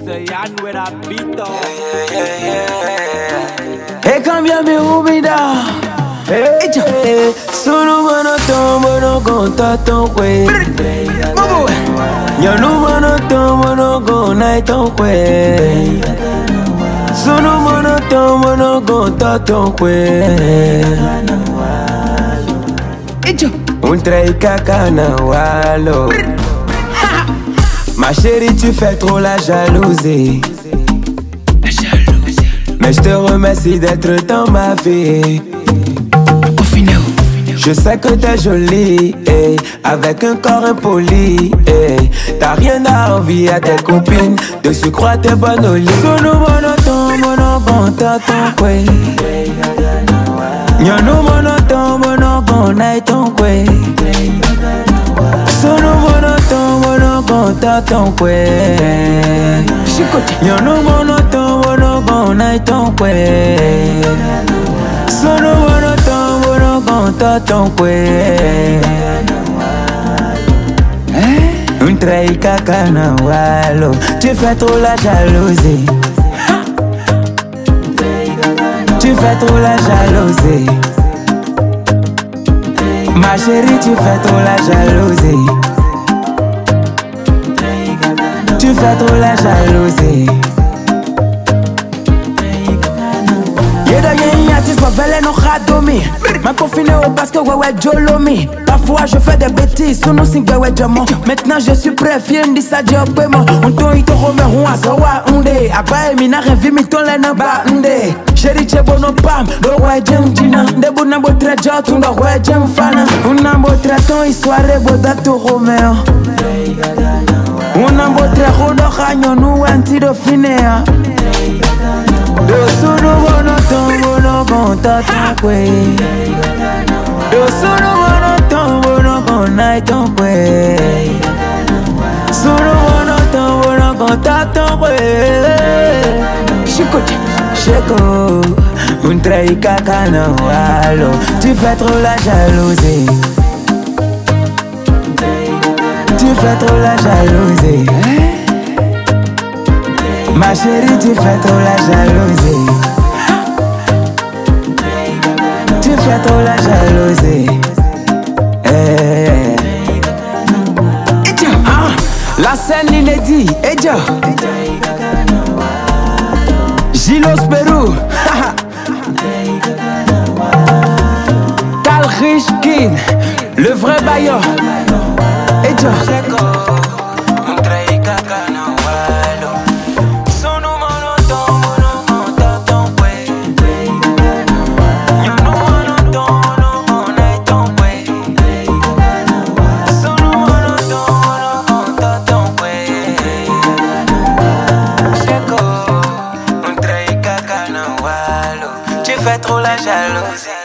Mr. Yan with a beat up. Hey, cambia mi humida. Hecho. Solo monotón, bueno con tanto güey. Yo no monotón, bueno con tanto güey. Solo monotón, bueno con tanto güey. Hecho. Un traica canawalo. Brr. Ma chérie tu fais trop la jalousie mais je te remercie d'être dans ma vie. Je sais que t'es jolie, eh, avec un corps impoli. Eh. T'as rien à envier à tes copines, de se croire t'es bonne au lit. Sono monoton. Nyono monoton, monogon, taton kwe. Nyono monoton, monogon, naiton kwe. Sono monoton, monogon, taton kwe. Un trai kakana walo, tu fais trop la jalousie. Tu fais trop la jalousie. Ma chérie, tu fais trop la jalousie. Tu fais trop la jalousie. Vele no radomi Ma confiné au parce que ouais ouais jolomi. Parfois je fais des bêtises sous nos signes ouais diamant Maintenant je suis prêt fier ndi sa job paiement On ton ito rome ron azawa unde Agba emi na revi mi ton lena ba unde Chéri chebo no pam do ouais jem jina Ndebu na bo tre jot un do ouais jem fana. Una bo tre ton histoire bo datu romeo wenti do finea Dosunu bono tombono konta tonkwe Dosunu bono tombono kona tonkwe Sunu bono tombono konta tonkwe Shikote Sheko Un trai kakana walo Tu fais trop la jalousie. Tu fais trop la jalousie Ma chérie, tu fais trop la jalousie. Tu fais trop la jalousie. Eh. Eja, ah, La scène inédite, Eja. Gilos Perou. Cal Rich Kid, le vrai bailleur. Eja. Tu fais trop la jalousie